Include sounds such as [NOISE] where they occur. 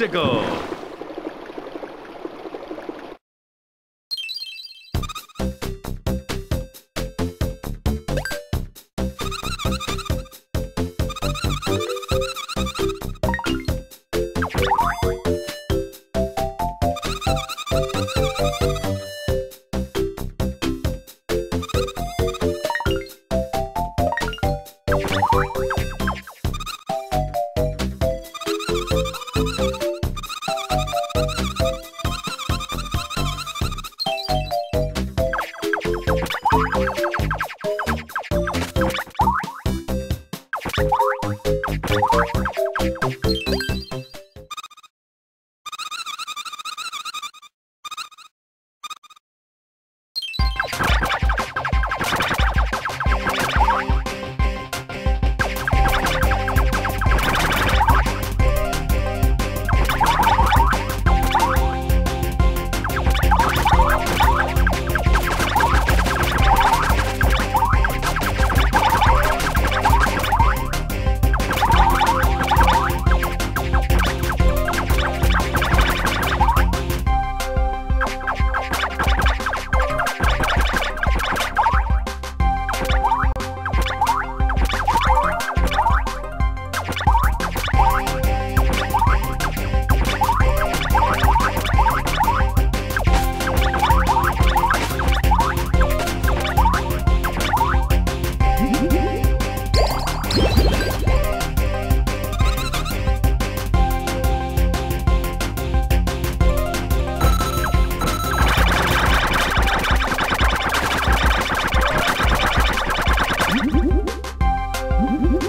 Let's go! Thank Bye. Mm-hmm. [LAUGHS]